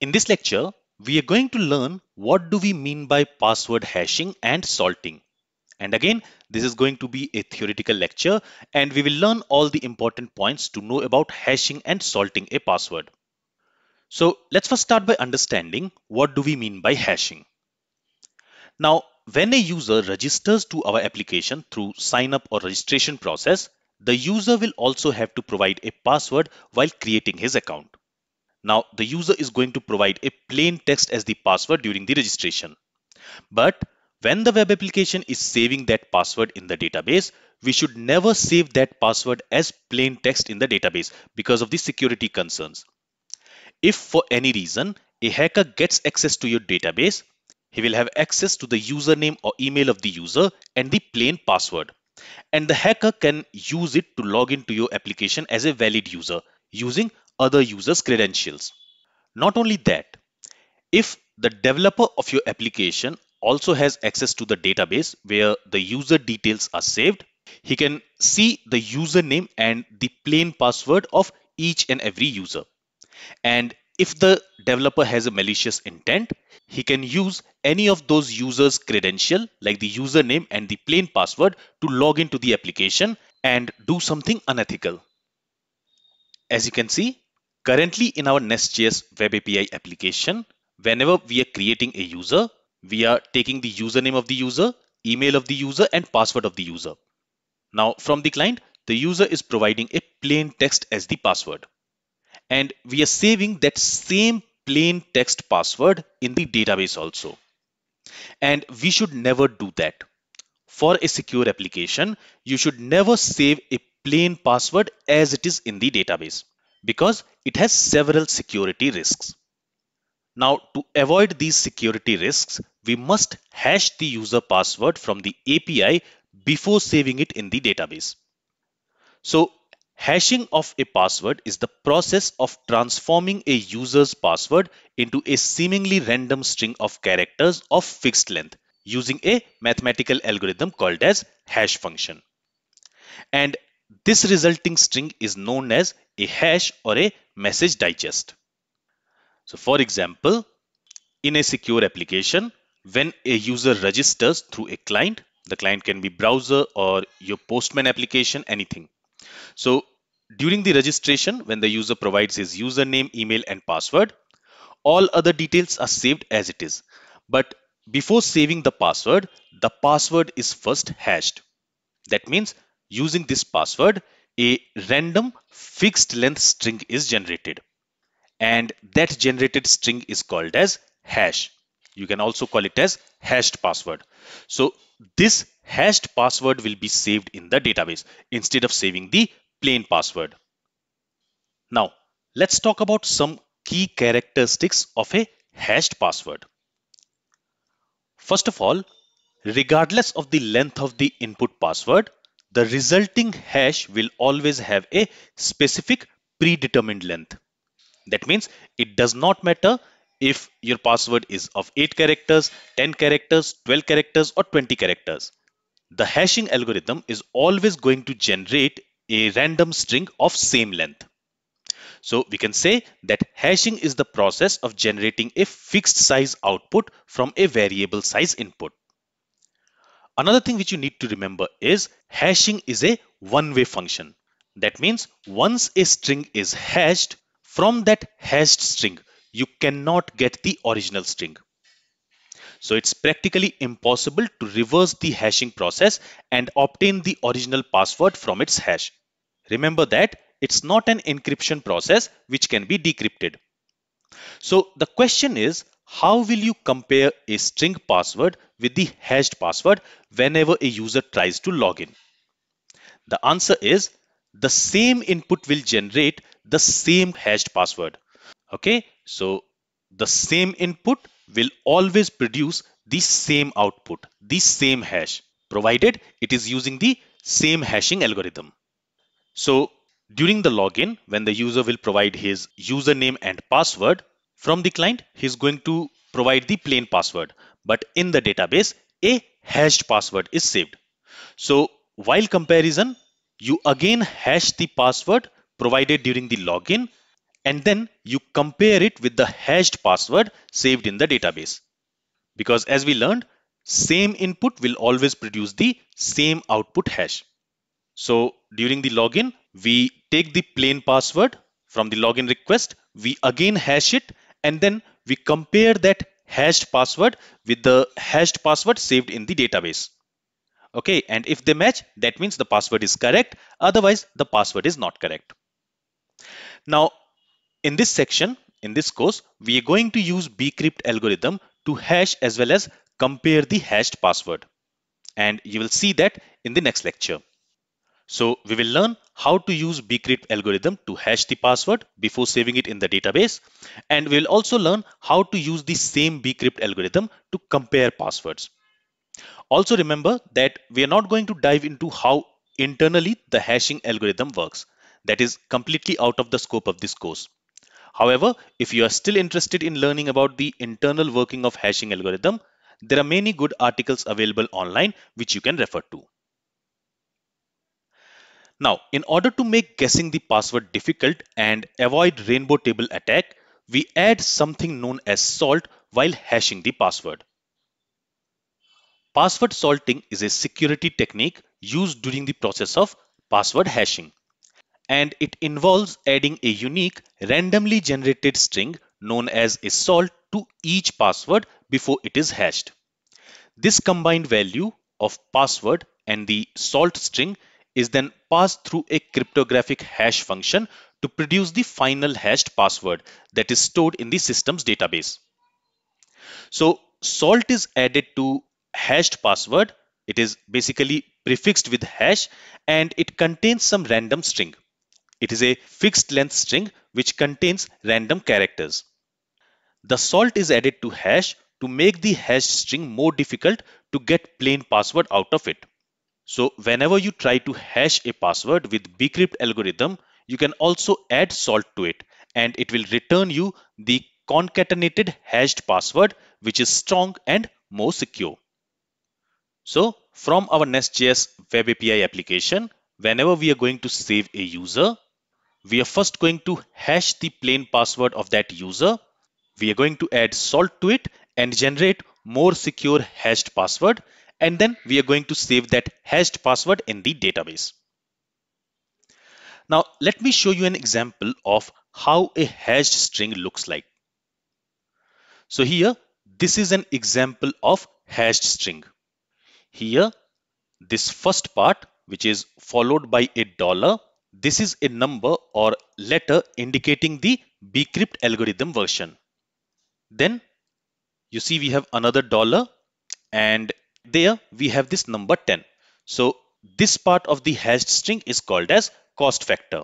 In this lecture, we are going to learn what do we mean by password hashing and salting. And again, this is going to be a theoretical lecture and we will learn all the important points to know about hashing and salting a password. So let's first start by understanding what do we mean by hashing. Now, when a user registers to our application through sign up or registration process, the user will also have to provide a password while creating his account. Now the user is going to provide a plain text as the password during the registration. But when the web application is saving that password in the database, we should never save that password as plain text in the database because of the security concerns. If for any reason a hacker gets access to your database, he will have access to the username or email of the user and the plain password. And the hacker can use it to log into your application as a valid user using other users' credentials. Not only that, if the developer of your application also has access to the database where the user details are saved, he can see the username and the plain password of each and every user. And if the developer has a malicious intent, he can use any of those users' credential like the username and the plain password to log into the application and do something unethical. As you can see, Currently in our Nest.js web API application, whenever we are creating a user, we are taking the username of the user, email of the user and password of the user. Now from the client, the user is providing a plain text as the password. And we are saving that same plain text password in the database also. And we should never do that. For a secure application, you should never save a plain password as it is in the database because it has several security risks. Now to avoid these security risks, we must hash the user password from the API before saving it in the database. So hashing of a password is the process of transforming a user's password into a seemingly random string of characters of fixed length using a mathematical algorithm called as hash function. And this resulting string is known as a hash or a message digest. So for example, in a secure application, when a user registers through a client, the client can be browser or your Postman application, anything. So during the registration, when the user provides his username, email and password, all other details are saved as it is. But before saving the password, the password is first hashed. That means Using this password, a random fixed length string is generated. And that generated string is called as hash. You can also call it as hashed password. So this hashed password will be saved in the database instead of saving the plain password. Now, let's talk about some key characteristics of a hashed password. First of all, regardless of the length of the input password, the resulting hash will always have a specific predetermined length. That means it does not matter if your password is of 8 characters, 10 characters, 12 characters or 20 characters. The hashing algorithm is always going to generate a random string of same length. So we can say that hashing is the process of generating a fixed size output from a variable size input. Another thing which you need to remember is hashing is a one-way function. That means once a string is hashed, from that hashed string, you cannot get the original string. So it's practically impossible to reverse the hashing process and obtain the original password from its hash. Remember that it's not an encryption process which can be decrypted. So the question is how will you compare a string password with the hashed password whenever a user tries to log in? The answer is the same input will generate the same hashed password. Okay, so the same input will always produce the same output, the same hash, provided it is using the same hashing algorithm. So during the login, when the user will provide his username and password, from the client, he's going to provide the plain password. But in the database, a hashed password is saved. So while comparison, you again hash the password provided during the login and then you compare it with the hashed password saved in the database. Because as we learned, same input will always produce the same output hash. So during the login, we take the plain password from the login request, we again hash it, and then we compare that hashed password with the hashed password saved in the database. Okay, and if they match, that means the password is correct. Otherwise, the password is not correct. Now, in this section, in this course, we are going to use bcrypt algorithm to hash as well as compare the hashed password. And you will see that in the next lecture. So we will learn how to use bcrypt algorithm to hash the password before saving it in the database. And we'll also learn how to use the same bcrypt algorithm to compare passwords. Also remember that we are not going to dive into how internally the hashing algorithm works. That is completely out of the scope of this course. However, if you are still interested in learning about the internal working of hashing algorithm, there are many good articles available online which you can refer to. Now, in order to make guessing the password difficult and avoid rainbow table attack, we add something known as salt while hashing the password. Password salting is a security technique used during the process of password hashing. And it involves adding a unique randomly generated string known as a salt to each password before it is hashed. This combined value of password and the salt string is then passed through a cryptographic hash function to produce the final hashed password that is stored in the system's database. So salt is added to hashed password. It is basically prefixed with hash and it contains some random string. It is a fixed length string which contains random characters. The salt is added to hash to make the hash string more difficult to get plain password out of it. So whenever you try to hash a password with bcrypt algorithm, you can also add salt to it and it will return you the concatenated hashed password which is strong and more secure. So from our Nest.js web API application, whenever we are going to save a user, we are first going to hash the plain password of that user. We are going to add salt to it and generate more secure hashed password. And then we are going to save that hashed password in the database. Now, let me show you an example of how a hashed string looks like. So here, this is an example of hashed string. Here, this first part, which is followed by a dollar, this is a number or letter indicating the bcrypt algorithm version. Then you see we have another dollar and there we have this number 10. So this part of the hashed string is called as cost factor.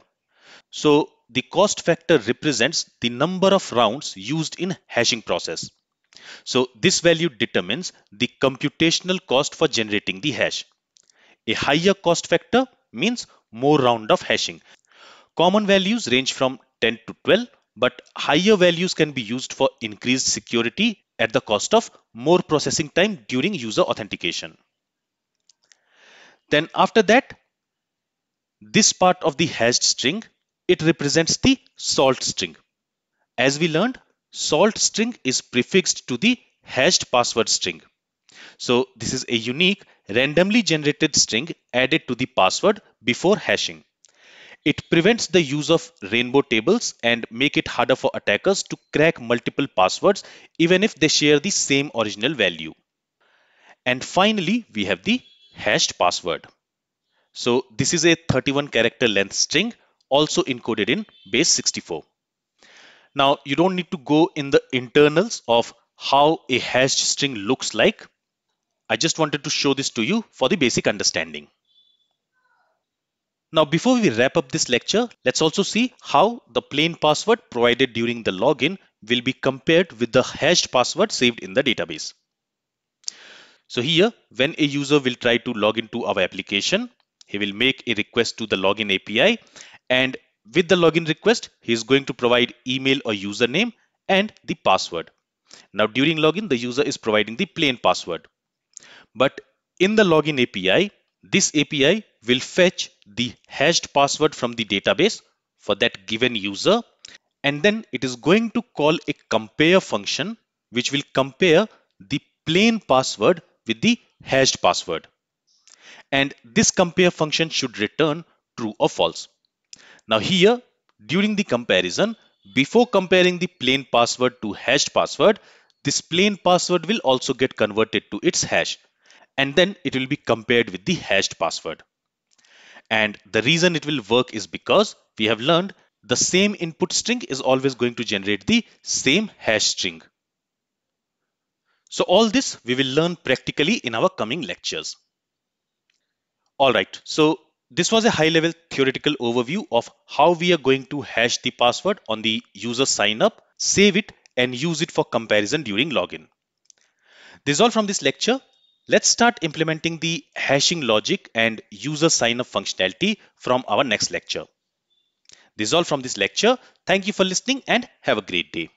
So the cost factor represents the number of rounds used in hashing process. So this value determines the computational cost for generating the hash. A higher cost factor means more round of hashing. Common values range from 10 to 12, but higher values can be used for increased security at the cost of more processing time during user authentication. Then after that, this part of the hashed string, it represents the salt string. As we learned, salt string is prefixed to the hashed password string. So this is a unique randomly generated string added to the password before hashing. It prevents the use of rainbow tables and make it harder for attackers to crack multiple passwords even if they share the same original value. And finally, we have the hashed password. So this is a 31 character length string also encoded in base 64. Now you don't need to go in the internals of how a hashed string looks like. I just wanted to show this to you for the basic understanding. Now before we wrap up this lecture, let's also see how the plain password provided during the login will be compared with the hashed password saved in the database. So here, when a user will try to log into our application, he will make a request to the login API and with the login request, he is going to provide email or username and the password. Now during login, the user is providing the plain password. But in the login API, this API will fetch the hashed password from the database for that given user and then it is going to call a compare function which will compare the plain password with the hashed password. And this compare function should return true or false. Now here, during the comparison, before comparing the plain password to hashed password, this plain password will also get converted to its hash and then it will be compared with the hashed password. And the reason it will work is because we have learned the same input string is always going to generate the same hash string. So all this we will learn practically in our coming lectures. Alright, so this was a high level theoretical overview of how we are going to hash the password on the user sign up, save it and use it for comparison during login. This is all from this lecture. Let's start implementing the hashing logic and user sign up functionality from our next lecture. This is all from this lecture. Thank you for listening and have a great day.